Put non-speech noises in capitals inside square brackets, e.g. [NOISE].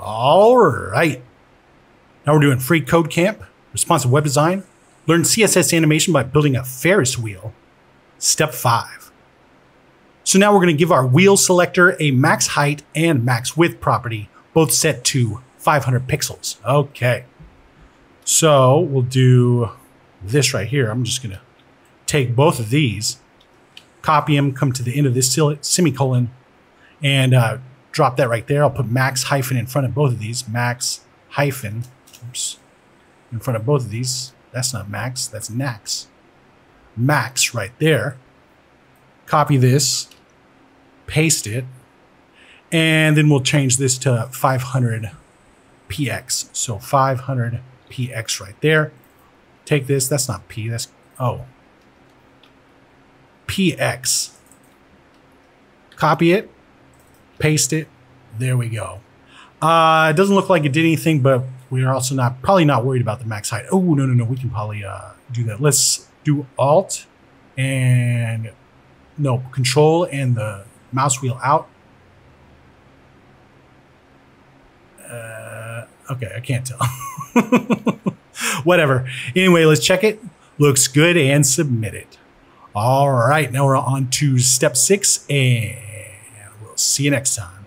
All right. Now we're doing free code camp, responsive web design, learn CSS animation by building a Ferris wheel. Step five. So now we're going to give our wheel selector a max height and max width property, both set to 500 pixels. Okay. So we'll do this right here. I'm just going to take both of these, copy them, come to the end of this semicolon, and uh, drop that right there. I'll put max hyphen in front of both of these. Max hyphen oops, in front of both of these. That's not max, that's nax. Max right there. Copy this, paste it, and then we'll change this to 500 px. So 500 px right there. Take this, that's not p, that's, oh, px. Copy it, paste it. There we go. Uh, it doesn't look like it did anything, but we are also not probably not worried about the max height. Oh no no no, we can probably uh, do that. Let's do Alt and no Control and the mouse wheel out. Uh, okay, I can't tell. [LAUGHS] Whatever. Anyway, let's check it. Looks good and submit it. All right, now we're on to step six, and see you next time.